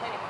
many